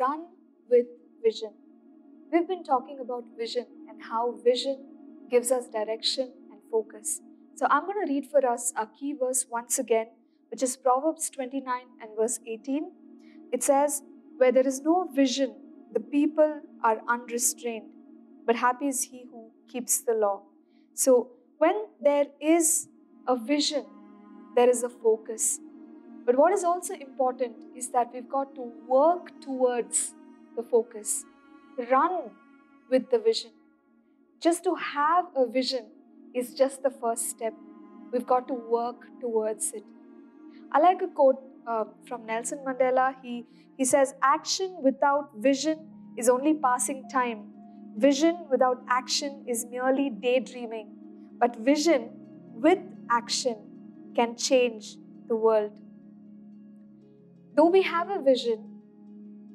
run with vision. We've been talking about vision and how vision gives us direction and focus. So I'm going to read for us our key verse once again, which is Proverbs 29 and verse 18. It says, Where there is no vision, the people are unrestrained, but happy is he who keeps the law. So when there is a vision, there is a focus. But what is also important is that we've got to work towards the focus, run with the vision. Just to have a vision is just the first step. We've got to work towards it. I like a quote uh, from Nelson Mandela. He, he says, Action without vision is only passing time. Vision without action is merely daydreaming. But vision with action can change the world. Though we have a vision,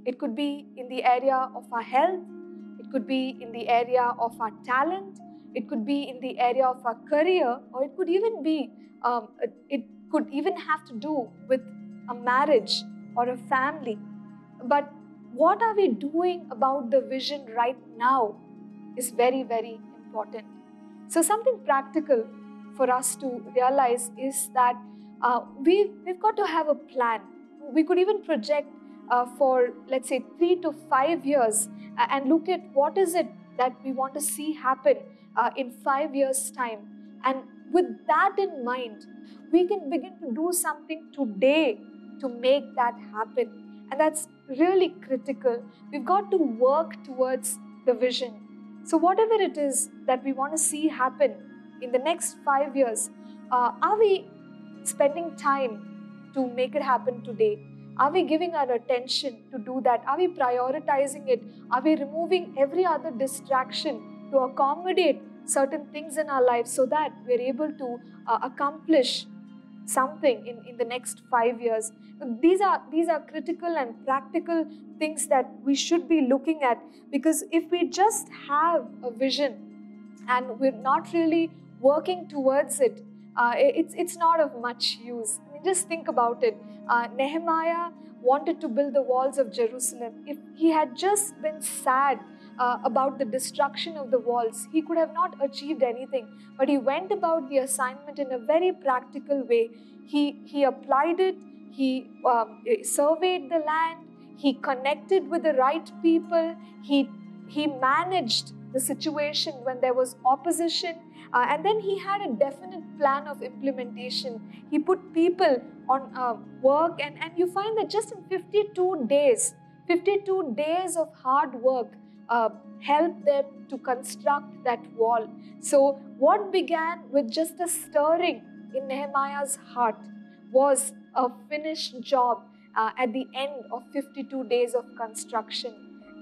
it could be in the area of our health, it could be in the area of our talent, it could be in the area of our career, or it could even be, um, it could even have to do with a marriage or a family. But what are we doing about the vision right now is very, very important. So, something practical for us to realize is that uh, we, we've got to have a plan. We could even project uh, for, let's say, three to five years uh, and look at what is it that we want to see happen uh, in five years' time. And with that in mind, we can begin to do something today to make that happen. And that's really critical. We've got to work towards the vision. So, whatever it is that we want to see happen in the next five years, uh, are we spending time to make it happen today? Are we giving our attention to do that? Are we prioritizing it? Are we removing every other distraction to accommodate certain things in our lives so that we're able to uh, accomplish something in, in the next five years? These are, these are critical and practical things that we should be looking at because if we just have a vision and we're not really working towards it, uh, it's, it's not of much use. Just think about it. Uh, Nehemiah wanted to build the walls of Jerusalem. If he had just been sad uh, about the destruction of the walls, he could have not achieved anything. But he went about the assignment in a very practical way. He, he applied it, he um, surveyed the land, he connected with the right people, he, he managed the situation when there was opposition, uh, and then he had a definite plan of implementation. He put people on uh, work, and, and you find that just in 52 days, 52 days of hard work uh, helped them to construct that wall. So, what began with just a stirring in Nehemiah's heart was a finished job uh, at the end of 52 days of construction.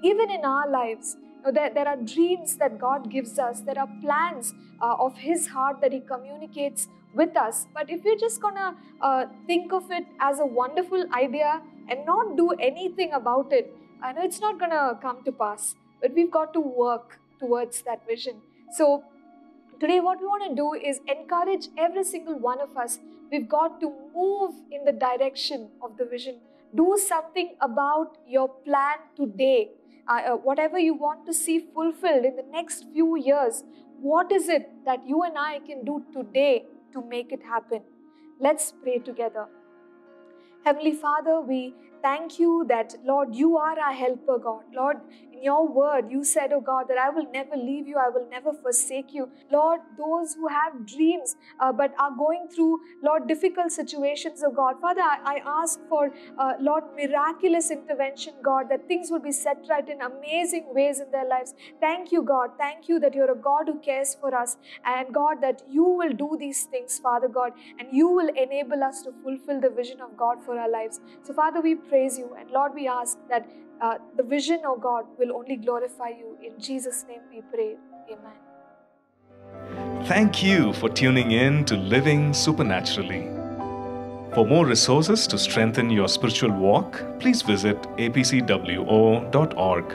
Even in our lives, know, there, there are dreams that God gives us, there are plans uh, of His heart that He communicates with us. But if you're just gonna uh, think of it as a wonderful idea and not do anything about it, I know it's not gonna come to pass. But we've got to work towards that vision. So today, what we want to do is encourage every single one of us We've got to move in the direction of the vision. Do something about your plan today. Uh, whatever you want to see fulfilled in the next few years, what is it that you and I can do today to make it happen? Let's pray together. Heavenly Father, we thank you that, Lord, you are our helper, God. Lord, your word, you said, oh God, that I will never leave you, I will never forsake you. Lord, those who have dreams uh, but are going through, Lord, difficult situations, oh God, Father, I, I ask for, uh, Lord, miraculous intervention, God, that things will be set right in amazing ways in their lives. Thank you, God. Thank you that you're a God who cares for us. And God, that you will do these things, Father God, and you will enable us to fulfill the vision of God for our lives. So, Father, we praise you. And Lord, we ask that uh, the vision of God will only glorify you. In Jesus' name we pray. Amen. Thank you for tuning in to Living Supernaturally. For more resources to strengthen your spiritual walk, please visit apcwo.org.